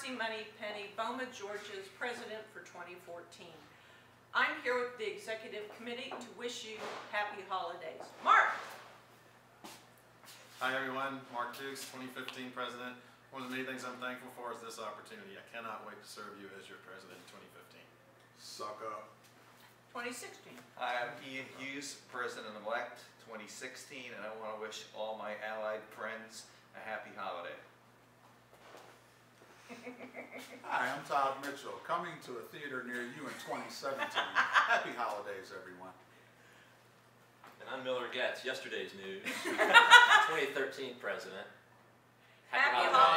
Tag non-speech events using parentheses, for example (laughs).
Marcy Moneypenny, BOMA, Georgia's president for 2014. I'm here with the executive committee to wish you happy holidays. Mark? Hi everyone, Mark Dukes, 2015 president. One of the many things I'm thankful for is this opportunity. I cannot wait to serve you as your president in 2015. Suck up. 2016. Hi, I'm Ian Hughes, President-elect 2016, and I want to wish all my allied friends a happy holiday. Hi, I'm Todd Mitchell, coming to a theater near you in 2017. Happy holidays, everyone. And I'm Miller Getz, yesterday's news, (laughs) 2013 president. Happy holidays holidays